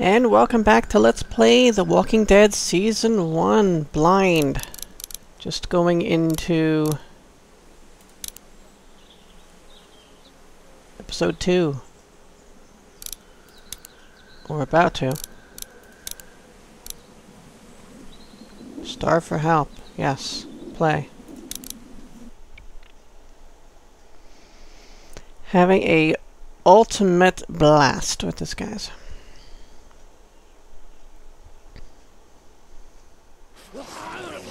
And welcome back to Let's Play The Walking Dead Season 1 Blind. Just going into episode 2. Or about to. Star for help. Yes. Play. Having a ultimate blast with this guys.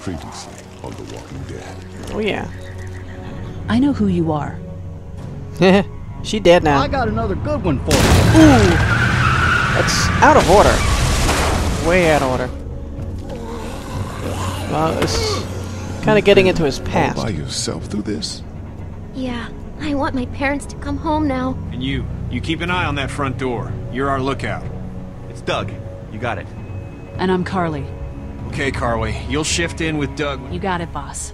Previously on The Walking Dead. Oh yeah. I know who you are. she dead now. I got another good one for you. Ooh! That's out of order. Way out of order. Well, it's kind of getting into his All by yourself through this? Yeah, I want my parents to come home now. And you, you keep an eye on that front door. You're our lookout. It's Doug. You got it. And I'm Carly. Okay, Carly, you'll shift in with Doug. You got it, boss.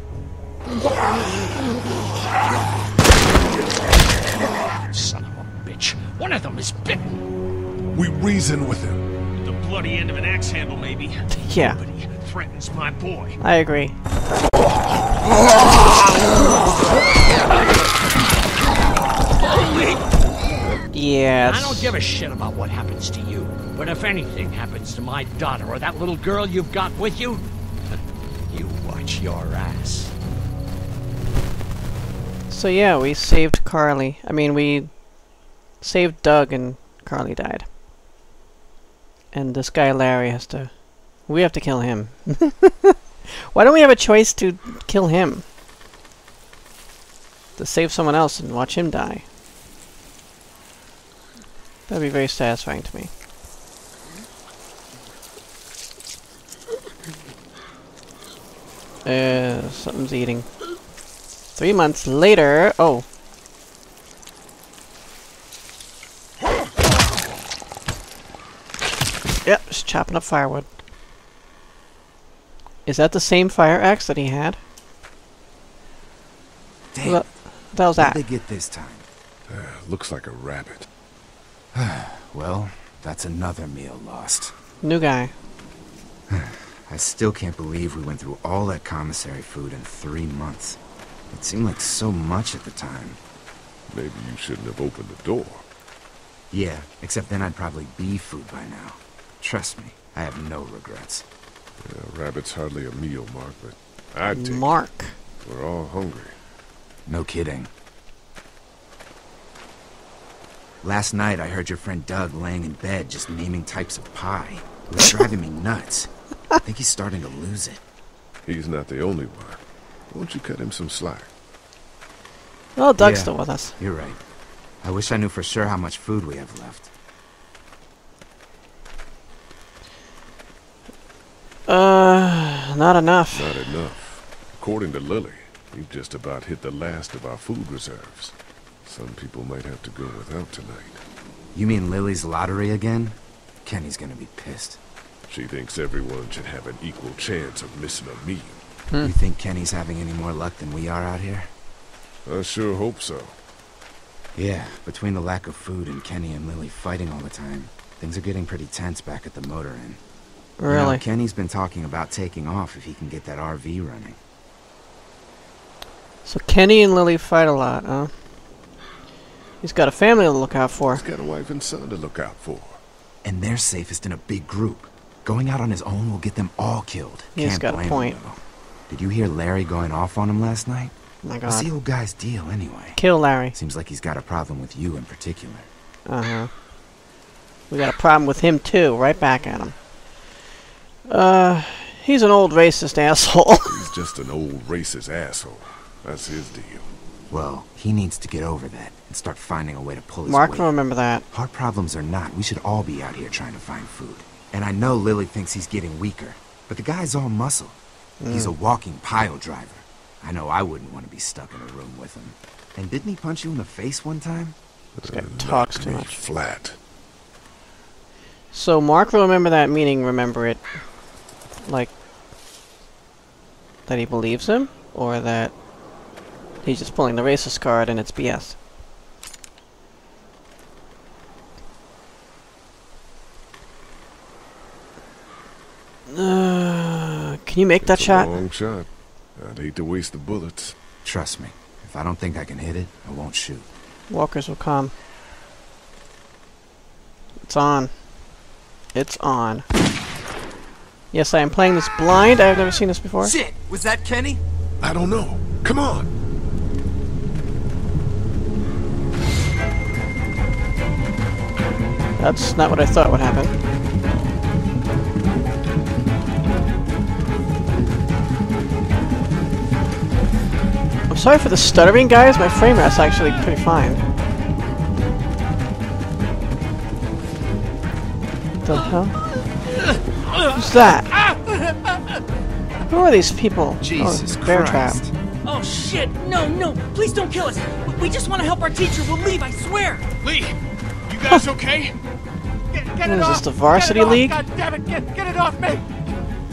Son of a bitch. One of them is bitten. We reason with him. The bloody end of an axe handle, maybe. Yeah, Nobody threatens my boy. I agree. Yeah. I don't give a shit about what happens to you. But if anything happens to my daughter or that little girl you've got with you, you watch your ass. So yeah, we saved Carly. I mean, we saved Doug and Carly died. And this guy Larry has to... We have to kill him. Why don't we have a choice to kill him? To save someone else and watch him die. That'd be very satisfying to me. Uh, something's eating. Three months later. Oh. Yep, just chopping up firewood. Is that the same fire axe that he had? Damn, What the hell's what that? did they get this time? Looks like a rabbit. Well, that's another meal lost. New guy. I still can't believe we went through all that commissary food in three months. It seemed like so much at the time. Maybe you shouldn't have opened the door. Yeah, except then I'd probably be food by now. Trust me, I have no regrets. Yeah, rabbit's hardly a meal, Mark, but I'd take Mark. it. We're all hungry. No kidding. Last night I heard your friend Doug laying in bed just naming types of pie. It was driving me nuts. I think he's starting to lose it. He's not the only one. Won't you cut him some slack? Well, Doug's Yeah. still with us. You're right. I wish I knew for sure how much food we have left. Uh, not enough. Not enough. According to Lilly, we've just about hit the last of our food reserves. Some people might have to go without tonight. You mean Lilly's lottery again? Kenny's gonna be pissed. She thinks everyone should have an equal chance of missing a meal. Hmm. You think Kenny's having any more luck than we are out here? I sure hope so. Yeah, between the lack of food and Kenny and Lilly fighting all the time, things are getting pretty tense back at the motor inn. You know, Really? Kenny's been talking about taking off if he can get that RV running. So Kenny and Lilly fight a lot, huh? He's got a family to look out for. He's got a wife and son to look out for. And they're safest in a big group. Going out on his own will get them all killed. He's Can't got a blame him, point. though. Did you hear Larry going off on him last night? My What's the god. old guy's deal anyway? Kill Larry. Seems like he's got a problem with you in particular. Uh-huh. We got a problem with him too, right back at him. Uh, he's an old racist asshole. He's just an old racist asshole. That's his deal. Well, he needs to get over that and start finding a way to pull his Mark weight. will remember that. Heart problems or not, we should all be out here trying to find food. And I know Lilly thinks he's getting weaker, but the guy's all muscle. He's a hmm. walking pile driver. I know I wouldn't want to be stuck in a room with him. And didn't he punch you in the face one time? This guy talks knocked too me much. Flat. So Mark will remember that meaning remember it like that he believes him or that he's just pulling the racist card and it's BS. Uh, can you make that a shot? Long shot. I'd hate to waste the bullets. Trust me, if I don't think I can hit it, I won't shoot. Walkers will come. It's on. It's on. Yes, I am playing this blind. I've never seen this before. Shit! Was that Kenny? I don't know. Come on. That's not what I thought would happen. Sorry for the stuttering, guys. My frame rate's actually pretty fine. The hell? Who's that? Who are these people? Oh, Jesus oh, bear Christ. trap. Oh shit! No, no! Please don't kill us! We- We just want to help our teacher. We'll leave, I swear! Lee, you guys okay? Get, What is this, the varsity league? God damn it! Get, get it off me!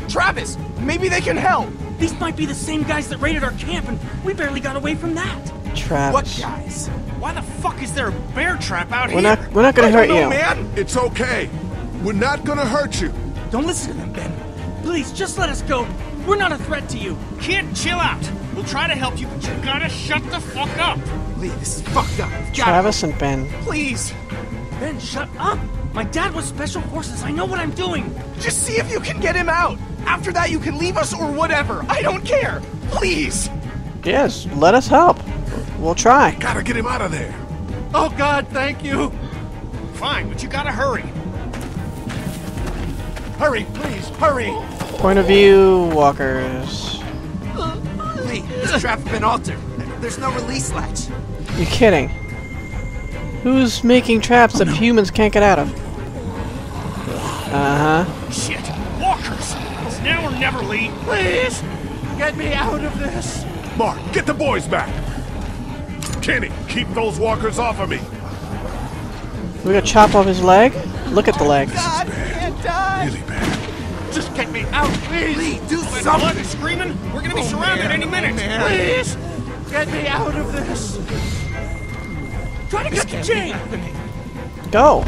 Travis, maybe they can help. These might be the same guys that raided our camp, and we barely got away from that. Travis. guys? Why the fuck is there a bear trap out We're here? not. We're not gonna hurt you. man. It's okay. We're not gonna hurt you. Don't listen to them, Ben. Please, just let us go. We're not a threat to you. Kid, chill out. We'll try to help you, but you gotta shut the fuck up. Lee, this is fucked up. Travis and Ben. Please. Ben, shut up! My dad was special forces. I know what I'm doing. Just see if you can get him out. After that, you can leave us or whatever. I don't care. Please. Yes, let us help. We'll try. Gotta get him out of there. Oh God, thank you. Fine, but you gotta hurry. Hurry, please, hurry. Point of view, walkers. Lee, this trap's been altered. There's no release latch. You kidding? Who's making traps that humans can't get out of? Uh huh. Shit. Walkers. It's never, leave. Please, get me out of this. Mark, get the boys back. Kenny, keep those walkers off of me. We gotta chop off his leg. Look at the legs. God, I can't die. Really bad. Just get me out, please. Lee, do That something. blood is screaming. We're gonna be oh, surrounded any minute. Oh, please, get me out of this. Try to cut the chain. Go.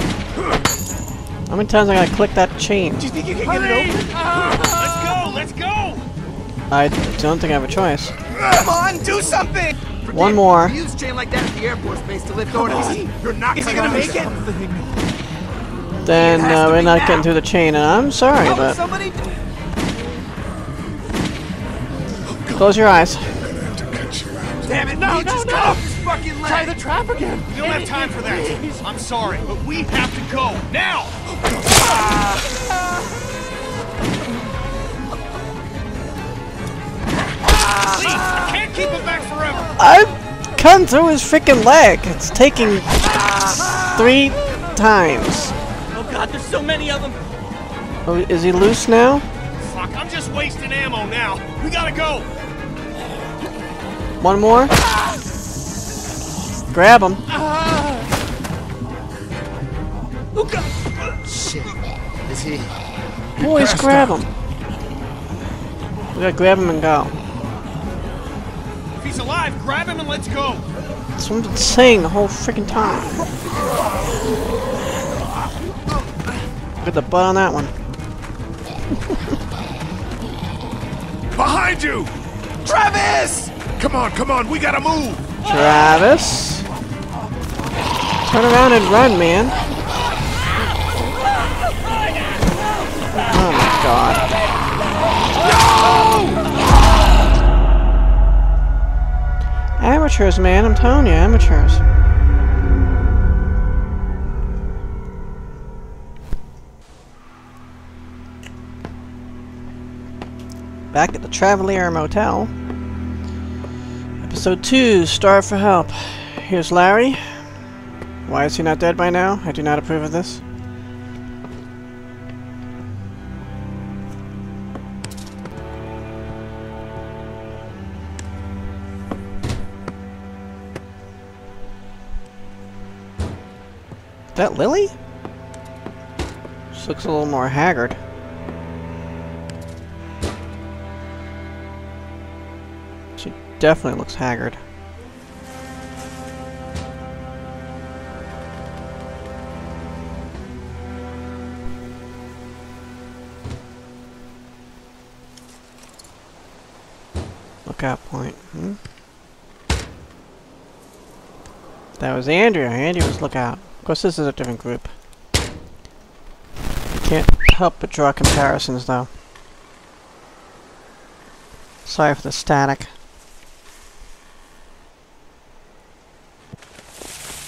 How many times I gotta click that chain? Do you think you can get it open? Let's go. Let's go. I don't think I have a choice. Come on, do something. One more. Use chain like that at the Air Force Base to lift orders. You're not Is he gonna make it? Then It uh, we're not now. getting through the chain, and I'm sorry, but somebody. close your eyes. Damn it, No, Lee, no, just no. cut off his fucking leg. Try the trap again. We don't have time for that. I'm sorry, but we have to go now. Lee, I can't keep him back forever. I'm cutting through his freaking leg. It's taking three times. Oh God, there's so many of them. Oh, is he loose now? Fuck, I'm just wasting ammo now. We gotta go. One more. Grab him. Oh God. Shit. Is he? Boys, grab him. We gotta grab him and go. He's alive, grab him and let's go. That's what I've been saying the whole freaking time. Look at the butt on that one. Behind you! Travis! Come on, come on, we gotta move! Travis. Turn around and run, man. Oh my god. Amateurs, man. I'm telling you, amateurs. Back at the Travelier Motel. Episode 2, Starve for Help. Here's Larry. Why is he not dead by now? I do not approve of this. That Lilly? She looks a little more haggard. She definitely looks haggard. lookout point. Hmm? That was Andrea. Andrea was lookout. Of course, this is a different group. Can't help but draw comparisons, though. Sorry for the static.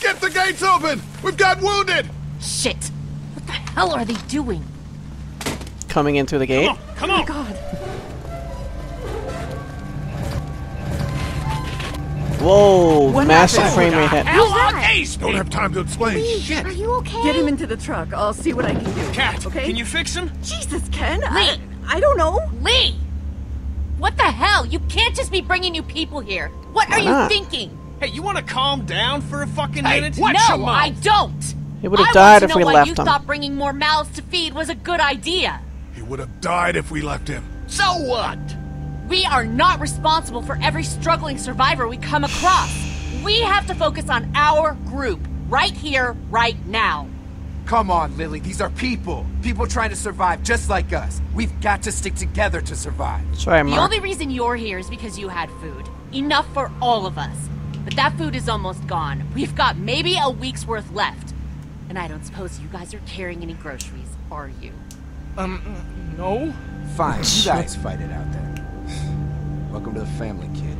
Get the gates open! We've got wounded! Shit! What the hell are they doing? Coming in through the gate. Come on! Oh my God. Whoa! What massive happened? frame rate hit. Hell are these Don't have time to explain. Shit! Are you okay? Get him into the truck. I'll see what I can do. Cat, okay? can you fix him? Jesus, Ken. I, I don't know. Lee! What the hell? You can't just be bringing new people here. What are Why you not? thinking? Hey, you want to calm down for a fucking Hey, minute? what? Watch your no, mouth. I don't. He would have I died want if to we know why left you thought bringing more mouths to feed was a good idea. He would have died if we left him. So what? We are not responsible for every struggling survivor we come across. We have to focus on our group, right here, right now. Come on, Lilly. These are people. People trying to survive just like us. We've got to stick together to survive. Sorry, The only reason you're here is because you had food. Enough for all of us. But that food is almost gone. We've got maybe a week's worth left. And I don't suppose you guys are carrying any groceries, are you? Um, no? Fine, you guys fight it out there. Welcome to the family, kid.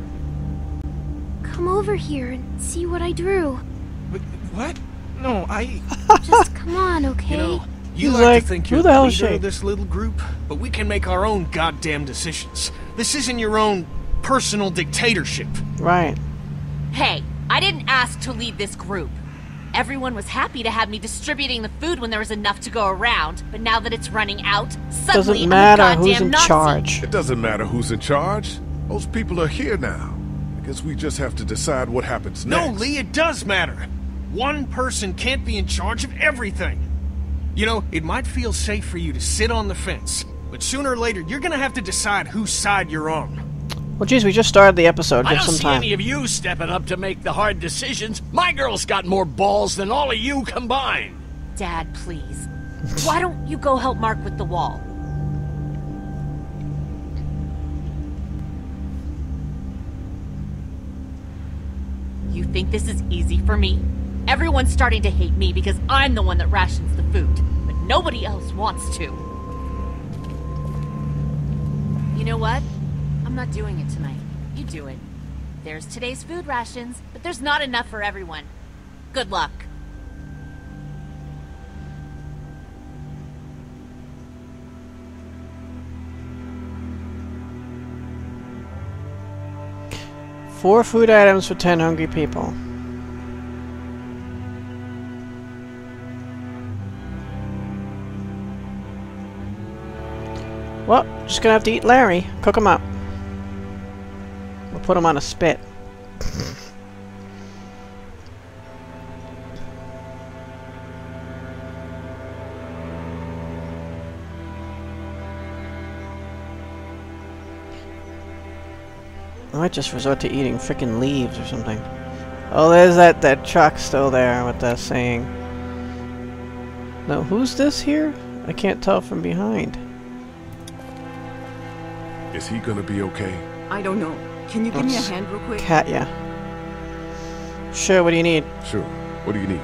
Come over here and see what I drew. Wait, what? No, I... Just come on, okay? You know, you He's like, like, to think "Who you're the the hell is leader she?" of this little group, but we can make our own goddamn decisions. This isn't your own personal dictatorship. Right. Hey, I didn't ask to lead this group. Everyone was happy to have me distributing the food when there was enough to go around, but now that it's running out, suddenly Doesn't I'm a matter goddamn who's in Nazi. charge. It doesn't matter who's in charge. Those people are here now. I guess we just have to decide what happens next. No. Lee, it does matter. One person can't be in charge of everything. You know, it might feel safe for you to sit on the fence, but sooner or later you're gonna have to decide whose side you're on. Well, geez, we just started the episode. I don't some see time. any of you stepping up to make the hard decisions. My girl's got more balls than all of you combined. Dad, please. Why don't you go help Mark with the wall? You think this is easy for me? Everyone's starting to hate me because I'm the one that rations the food, but nobody else wants to. You know what? I'm not doing it tonight. You do it. There's today's food rations, but there's not enough for everyone. Good luck. Four food items for ten hungry people. Well, just gonna have to eat Larry. Cook him up. We'll put him on a spit. Might just resort to eating frickin' leaves or something. Oh, there's that, that truck still there with that saying. Now, who's this here? I can't tell from behind. Is he gonna be okay? I don't know. Can you give me a hand real quick? Katjaa. Sure, what do you need? Sure. What do you need?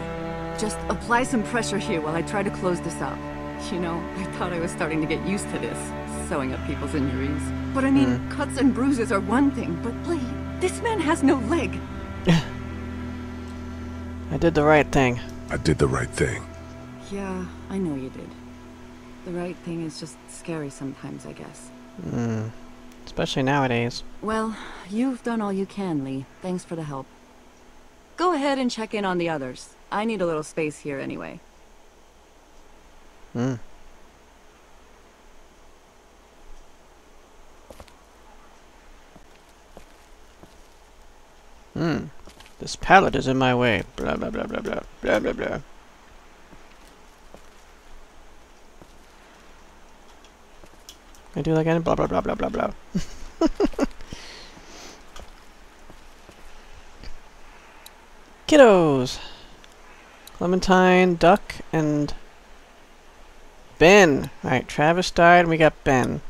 Just apply some pressure here while I try to close this up. You know, I thought I was starting to get used to this, sewing up people's injuries. But I mean, cuts and bruises are one thing, but Lee, this man has no leg. I did the right thing. I did the right thing. Yeah, I know you did. The right thing is just scary sometimes, I guess. Mm. Especially nowadays. Well, you've done all you can, Lee. Thanks for the help. Go ahead and check in on the others. I need a little space here anyway. Hmm. Hmm. This pallet is in my way. Blah blah blah blah blah blah blah blah. I do that again. Blah blah blah blah blah blah. Kiddos. Clementine, Duck, and Ben. Alright, Travis died and we got Ben.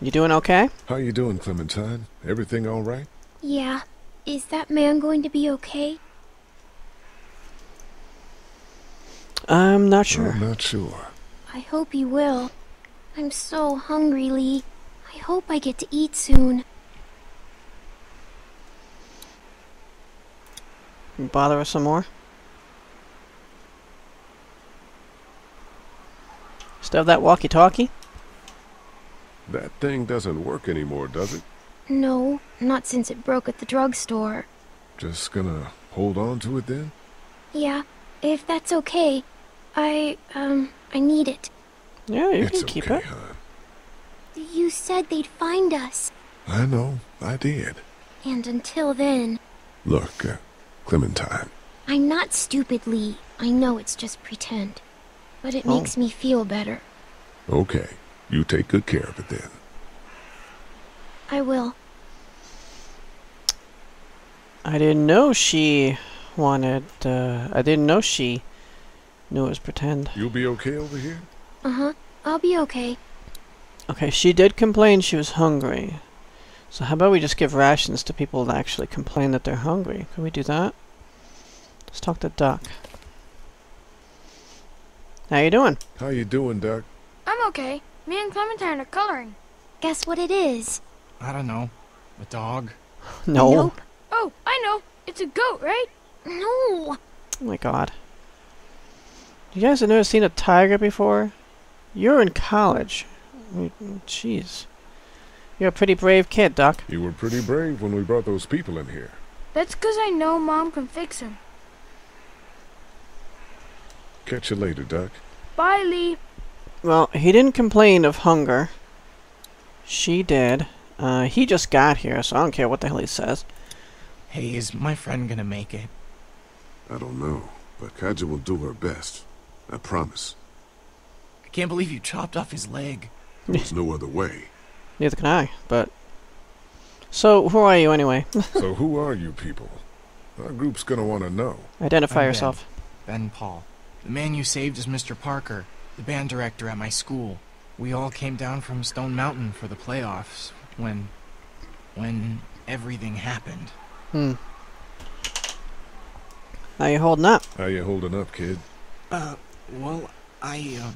You doing okay? How you doing, Clementine? Everything all right? Yeah. Is that man going to be okay? I'm not sure. I'm not sure. I hope he will. I'm so hungry, Lee. I hope I get to eat soon. Bother us some more? Still have that walkie-talkie? That thing doesn't work anymore, does it? No, not since it broke at the drugstore. Just gonna hold on to it then? Yeah, if that's okay. I, um, I need it. Yeah, you it's can keep okay, it. hon. You said they'd find us. I know. I did. And until then, Look, uh, Clementine. I'm not stupid, Lee. I know it's just pretend. But it Oh. makes me feel better. Okay. You take good care of it then. I will. I didn't know she wanted, uh, I didn't know she knew it was pretend. You'll be okay over here? Uh-huh. I'll be okay. Okay, she did complain she was hungry. So how about we just give rations to people that actually complain that they're hungry? Can we do that? Let's talk to Duck. How you doing? How you doing, Duck? I'm okay. Me and Clementine are coloring. Guess what it is? I don't know. A dog? No. Nope. Oh, I know. It's a goat, right? No. Oh my god. You guys have never seen a tiger before? You're in college. I Jeez. You're a pretty brave kid, Duck. You were pretty brave when we brought those people in here. That's 'cause I know Mom can fix him. Catch you later, Duck. Bye, Lee. Well, he didn't complain of hunger. She did. Uh, he just got here, so I don't care what the hell he says. Hey, is my friend gonna make it? I don't know, but Katjaa will do her best. I promise. I can't believe you chopped off his leg. There's no other way. Neither can I, but... So, who are you anyway? so who are you people? Our group's gonna want to know. Identify I'm yourself. Ben. ben Paul. The man you saved is Mr. Parker, the band director at my school. We all came down from Stone Mountain for the playoffs when. when everything happened. Hmm. How you holding up? How you holding up, kid? Uh, well, I, uh.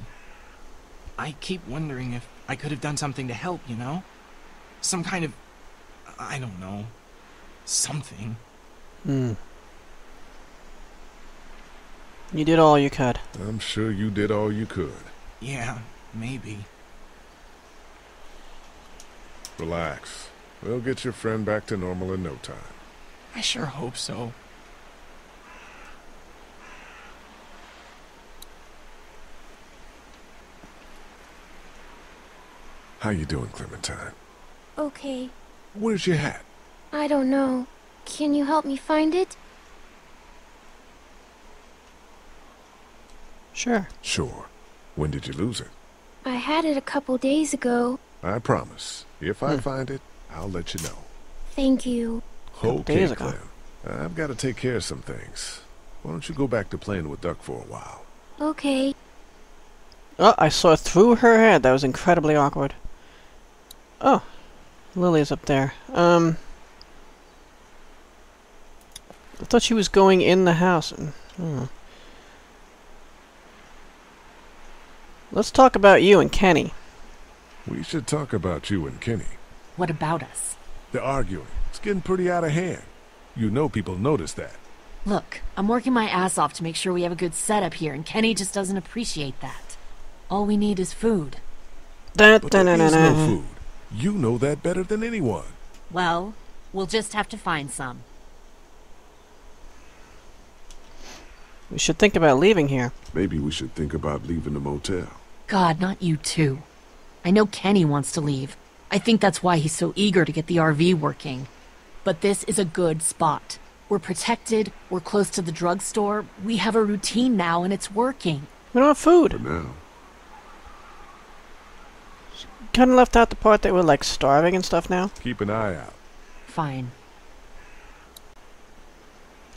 I keep wondering if I could have done something to help, you know? Some kind of. I don't know. Something. Hmm. You did all you could. I'm sure you did all you could. Yeah, maybe. Relax. We'll get your friend back to normal in no time. I sure hope so. How you doing, Clementine? Okay. Where's your hat? I don't know. Can you help me find it? Sure. Sure. When did you lose it? I had it a couple days ago. I promise. If I Hmm. find it, I'll let you know. Thank you. Okay, days ago. Clem. I've got to take care of some things. Why don't you go back to playing with Duck for a while? Okay. Oh, I saw through her head. That was incredibly awkward. Oh, Lilly's up there. Um, I thought she was going in the house. and- hmm. Let's talk about you and Kenny. We should talk about you and Kenny. What about us? They're arguing. It's getting pretty out of hand. You know people notice that. Look, I'm working my ass off to make sure we have a good setup here, and Kenny just doesn't appreciate that. All we need is food. Da, But da, there na, is na, no na. food. You know that better than anyone. Well, we'll just have to find some. We should think about leaving here. Maybe we should think about leaving the motel. God, not you too. I know Kenny wants to leave. I think that's why he's so eager to get the RV working. But this is a good spot. We're protected, we're close to the drugstore, we have a routine now, and it's working. We don't have food. For now. Kind of left out the part that we're like starving and stuff now. Keep an eye out. Fine.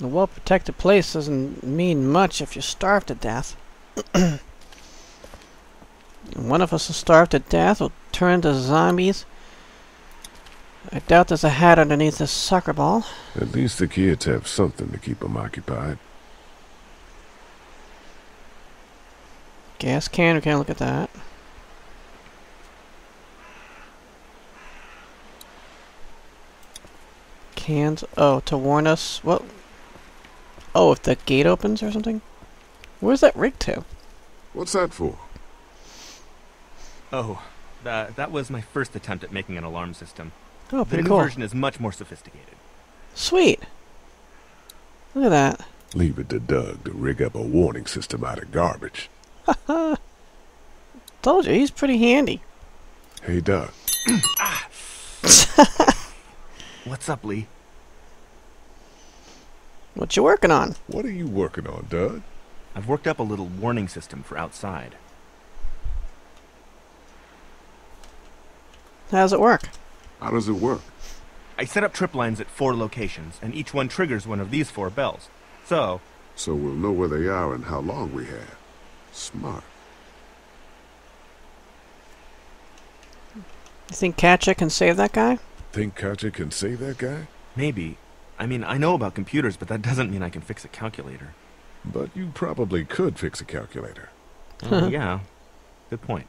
A well-protected place doesn't mean much if you're starved to death. One of us will starve to death or turn to zombies. I doubt there's a hat underneath this soccer ball. At least the kids have something to keep them occupied. Gas can, we can't look at that. Cans, oh, to warn us, what? Oh, if the gate opens or something? Where's that rig to? What's that for? Oh, that, that was my first attempt at making an alarm system. Oh, the new cool. version is much more sophisticated. Sweet. Look at that. Leave it to Doug to rig up a warning system out of garbage. Told you, he's pretty handy. Hey, Doug. What's up, Lee? What you working on? What are you working on, Doug? I've worked up a little warning system for outside. How does it work? How does it work? I set up trip lines at four locations, and each one triggers one of these four bells. So, So we'll know where they are and how long we have. Smart. You think Katjaa can save that guy? Think Katjaa can save that guy? maybe. I mean, I know about computers, but that doesn't mean I can fix a calculator. But you probably could fix a calculator. Oh, yeah. Good point.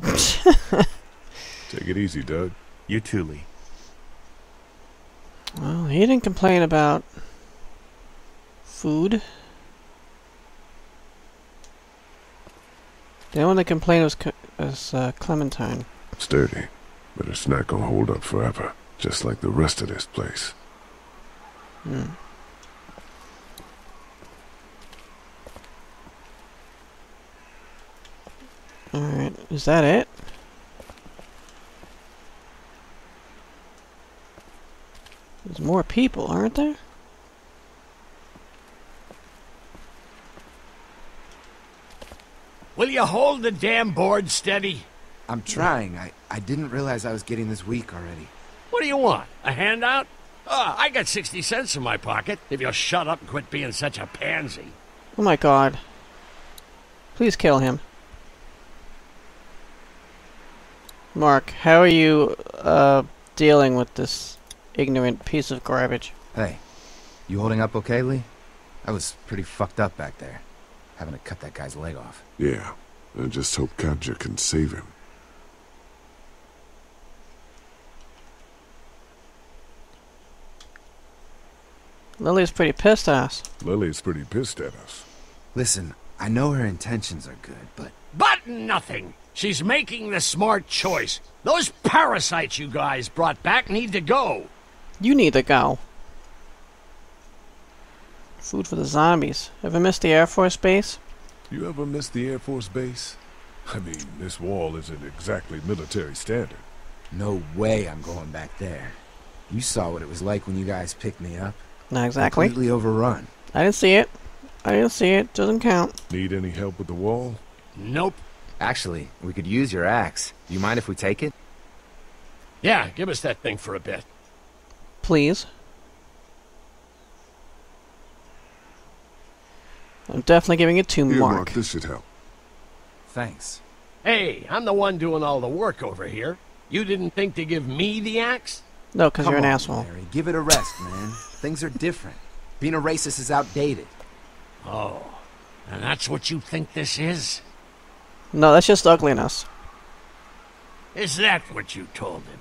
Take it easy, Doug. You too, Lee. Well, he didn't complain about food. The only complaint was, co- was uh, Clementine. Sturdy. But it's not gonna hold up forever. Just like the rest of this place. Hmm. Alright, is that it? There's more people, aren't there? Will you hold the damn board steady? I'm trying. I, I didn't realize I was getting this weak already. What do you want? A handout? Oh, I got 60 cents in my pocket if you'll shut up and quit being such a pansy. Oh my god. Please kill him. Mark, how are you uh, dealing with this ignorant piece of garbage? Hey, you holding up okay, Lee? I was pretty fucked up back there. Having to cut that guy's leg off. Yeah. I just hope Katjaa can save him. Lilly's pretty pissed at us. Lilly's pretty pissed at us. Listen, I know her intentions are good, but But nothing. She's making the smart choice. Those parasites you guys brought back need to go. You need to go. Food for the zombies. Ever miss the Air Force Base? You ever miss the Air Force Base? I mean, this wall isn't exactly military standard. no way I'm going back there. You saw what it was like when you guys picked me up. Not exactly. Completely overrun. I didn't see it. I didn't see it. Doesn't count. Need any help with the wall? Nope. Actually, we could use your axe. Do you mind if we take it? Yeah, give us that thing for a bit. Please. I'm definitely giving it to Here, Mark. This should help. Thanks. Hey, I'm the one doing all the work over here. You didn't think to give me the axe? No, because you're an on, asshole. Larry, give it a rest, man. Things are different. Being a racist is outdated. Oh, and that's what you think this is? No, that's just ugliness. Is that what you told him?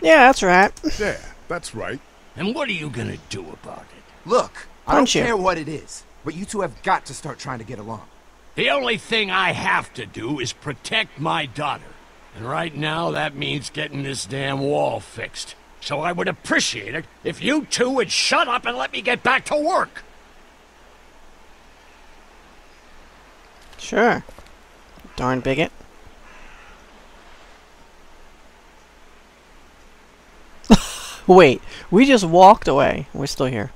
Yeah, that's right. Yeah, that's right. And what are you gonna do about it? Look, I don't you. care what it is, but you two have got to start trying to get along. The only thing I have to do is protect my daughter. And right now, that means getting this damn wall fixed. So I would appreciate it if you two would shut up and let me get back to work. Sure. Darn bigot. Wait, we just walked away. We're still here.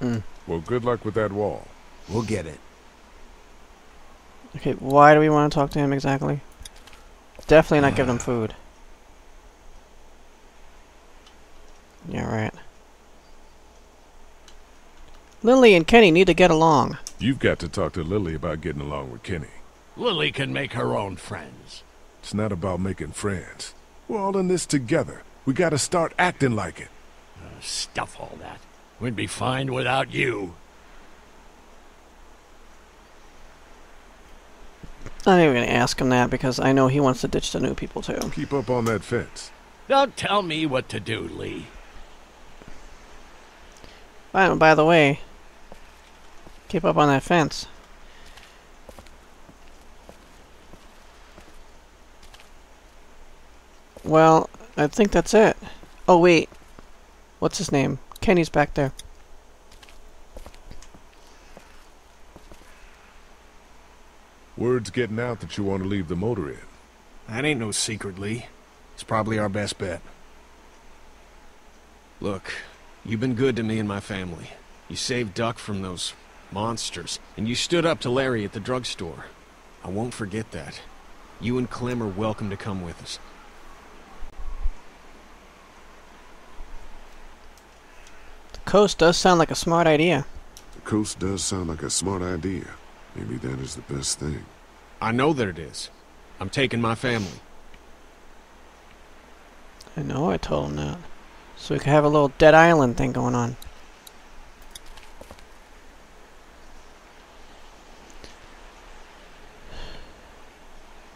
Mm. Well, good luck with that wall. We'll get it. Okay, why do we want to talk to him exactly? Definitely not give him food. Yeah, right. Lilly and Kenny need to get along. You've got to talk to Lilly about getting along with Kenny. Lilly can make her own friends. It's not about making friends. We're all in this together. We gotta start acting like it. Uh, stuff all that. We'd be fine without you. I'm not even gonna ask him that because I know he wants to ditch the new people too. Keep up on that fence. Don't tell me what to do, Lee. By, by the way, keep up on that fence. Well, I think that's it. Oh wait, what's his name? Kenny's back there. Word's getting out that you want to leave the motor in. That ain't no secret, Lee. It's probably our best bet. Look, you've been good to me and my family. You saved Duck from those monsters, and you stood up to Larry at the drugstore. I won't forget that. You and Clem are welcome to come with us. Coast does sound like a smart idea. The coast does sound like a smart idea. Maybe that is the best thing. I know that it is. I'm taking my family. I know I told him that. So we could have a little Dead Island thing going on.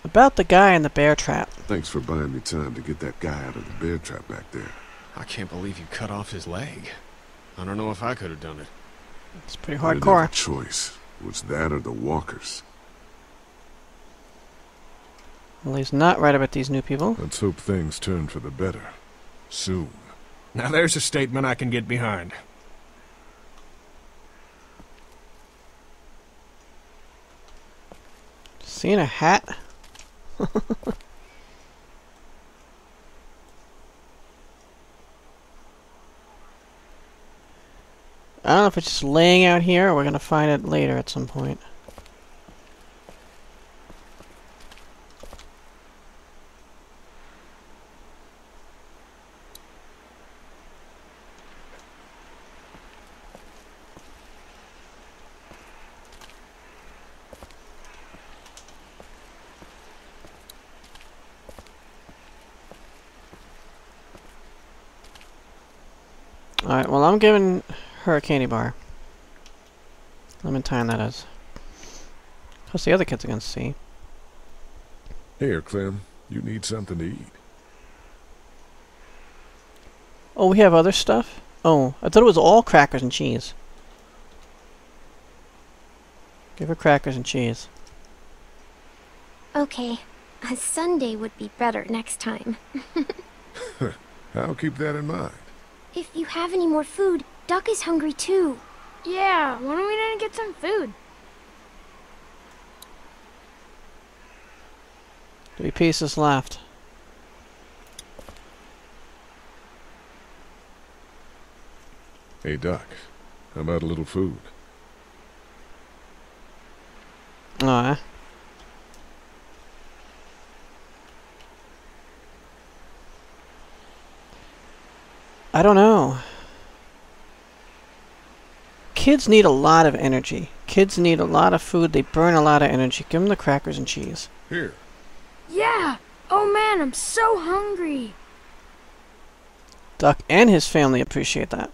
About the guy in the bear trap. Thanks for buying me time to get that guy out of the bear trap back there. I can't believe you cut off his leg. I don't know if I could have done it. It's pretty I didn't have a hardcore. choice. Was that or the walkers. Well, he's not right about these new people. Let's hope things turn for the better. Soon. Now there's a statement I can get behind. Seeing a hat? I don't know if it's just laying out here we're gonna find it later at some point. Alright, well I'm giving her a candy bar. Clementine that is. Plus the other kids are gonna see. Here, Clem. You need something to eat. Oh, we have other stuff? Oh, I thought it was all crackers and cheese. Give her crackers and cheese. Okay, a Sunday would be better next time. I'll keep that in mind. If you have any more food, Duck is hungry too. Yeah, why don't we gonna get some food? Three pieces left. Hey, Doc. How about a little food? Alright. I don't know. Kids need a lot of energy. Kids need a lot of food. They burn a lot of energy. Give them the crackers and cheese. Here. Yeah! Oh man, I'm so hungry! Duck and his family appreciate that.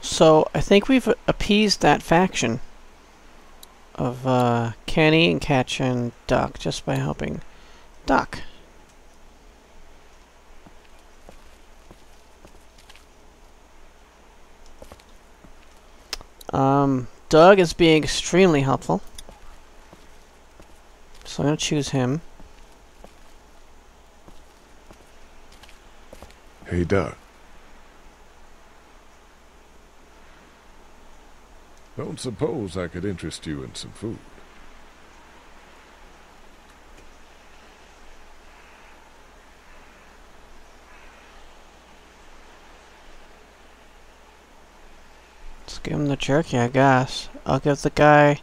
So I think we've appeased that faction of uh, Kenny and Katjaa and Duck just by helping Duck. Um, Doug is being extremely helpful. So I'm going to choose him. Hey, Doc. Don't suppose I could interest you in some food. Let's give him the jerky, I guess. I'll give the guy...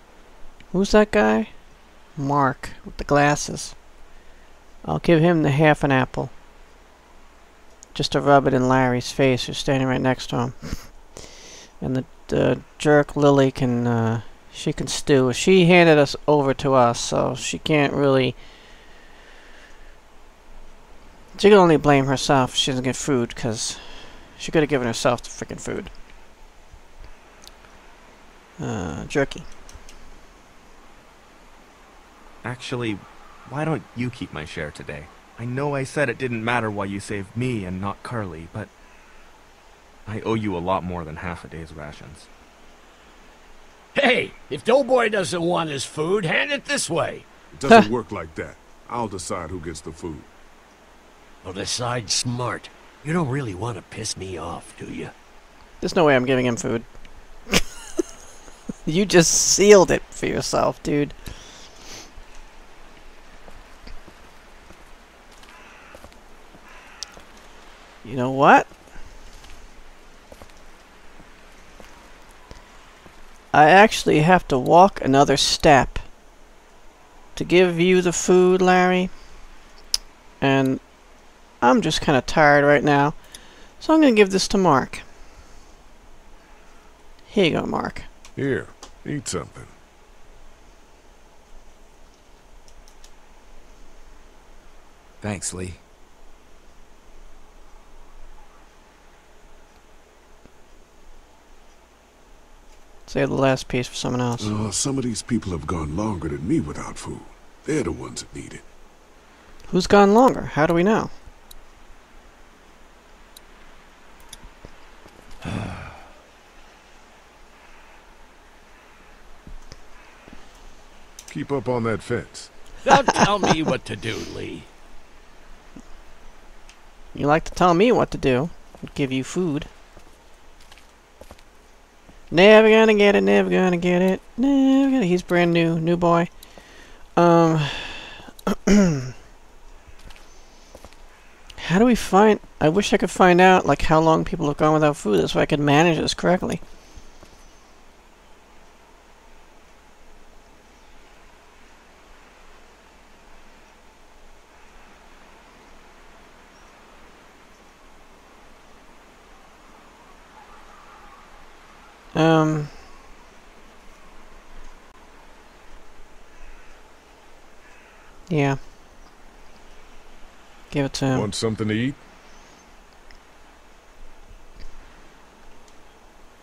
Who's that guy? Mark, with the glasses. I'll give him the half an apple. Just to rub it in Larry's face, who's standing right next to him. and the the jerk Lilly can uh, she can stew. She handed us over to us, so she can't really. She can only blame herself she doesn't get food, because she could have given herself the freaking food. Uh, jerky. Actually, why don't you keep my share today? I know I said it didn't matter why you saved me and not Carly, but I owe you a lot more than half a day's rations. Hey, if Doughboy doesn't want his food, hand it this way. It doesn't work like that. I'll decide who gets the food. Well, decide smart. You don't really want to piss me off, do you? There's no way I'm giving him food. You just sealed it for yourself, dude. You know what? I actually have to walk another step to give you the food, Larry. And I'm just kind of tired right now. So I'm going to give this to Mark. Here you go, Mark. Here, eat something. Thanks, Lee. Save the last piece for someone else. Oh, some of these people have gone longer than me without food. They're the ones that need it. Who's gone longer? How do we know? Keep up on that fence. Don't tell me what to do, Lee. You like to tell me what to do. I'd give you food. Never gonna get it, never gonna get it. Never gonna he's brand new, new boy. Um How do we find I wish I could find out like how long people have gone without food, that's why I could manage this correctly. Um. Yeah. Give it to him. Want something to eat?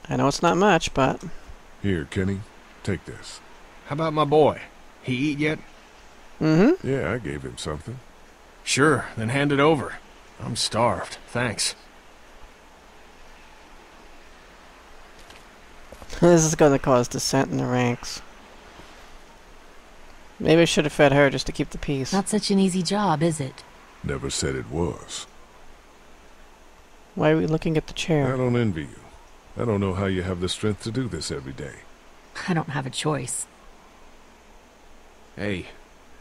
I know it's not much, but Here, Kenny. Take this. How about my boy? He eat yet? Mm-hmm. Yeah, I gave him something. Sure, then hand it over. I'm starved. Thanks. this is gonna cause dissent in the ranks. Maybe I should have fed her just to keep the peace. Not such an easy job, is it? Never said it was. Why are we looking at the chair? I don't envy you. I don't know how you have the strength to do this every day. I don't have a choice. Hey,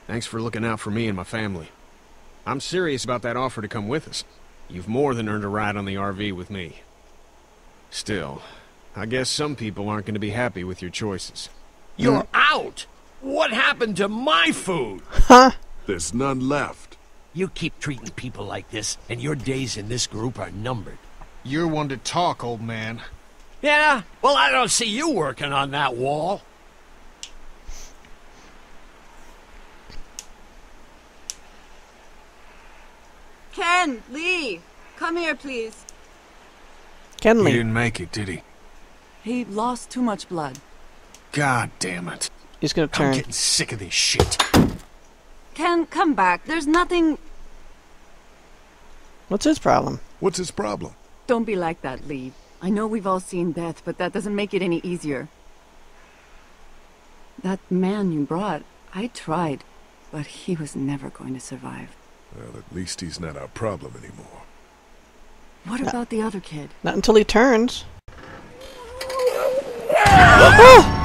thanks for looking out for me and my family. I'm serious about that offer to come with us. You've more than earned a ride on the RV with me. Still, I guess some people aren't going to be happy with your choices. You're mm. out! What happened to my food? Huh? There's none left. You keep treating people like this, and your days in this group are numbered. You're one to talk, old man. Yeah? Well, I don't see you working on that wall. Ken, Lee, come here, please. Ken Lee. He didn't make it, did he? He lost too much blood. God damn it. He's gonna turn. I'm getting sick of this shit. Ken, come back. There's nothing. What's his problem? What's his problem? Don't be like that, Lee. I know we've all seen death, but that doesn't make it any easier. That man you brought, I tried, but he was never going to survive. Well, at least he's not our problem anymore. What about the other kid? Not until he turns. Oh!